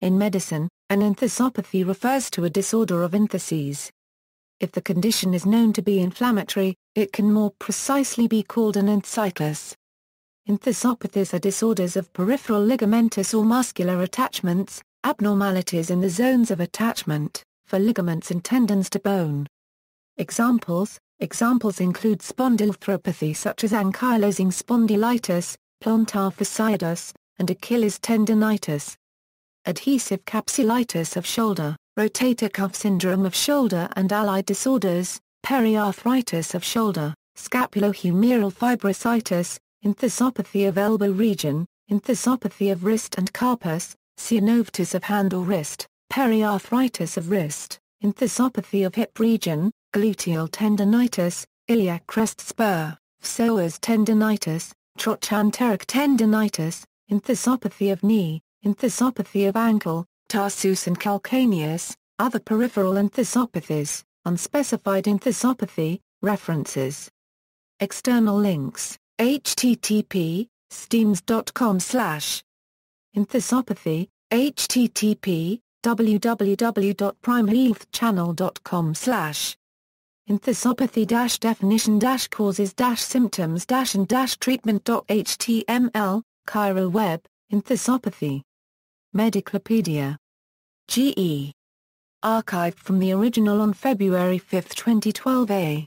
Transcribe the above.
In medicine, an enthesopathy refers to a disorder of entheses. If the condition is known to be inflammatory, it can more precisely be called an enthesitis. Enthesopathies are disorders of peripheral ligamentous or muscular attachments, abnormalities in the zones of attachment, for ligaments and tendons to bone. Examples Examples include spondyloarthropathy such as ankylosing spondylitis, plantar fasciitis, and Achilles tendonitis. Adhesive capsulitis of shoulder, rotator cuff syndrome of shoulder and allied disorders, periarthritis of shoulder, scapulohumeral fibrositis, enthesopathy of elbow region, enthesopathy of wrist and carpus, synovitis of hand or wrist, periarthritis of wrist, enthesopathy of hip region, gluteal tendonitis, iliac crest spur, psoas tendonitis, trochanteric tendonitis, enthesopathy of knee, enthesopathy of ankle, tarsus and calcaneus, other peripheral enthesopathies, unspecified enthesopathy, references. External links http, steams.com slash enthesopathy, http, www.primehealthchannel.com slash enthesopathy definition causes symptoms and treatment.html, Chiral Web, enthesopathy. Medcyclopaedia. GE. Archived from the original on February 5, 2012 A.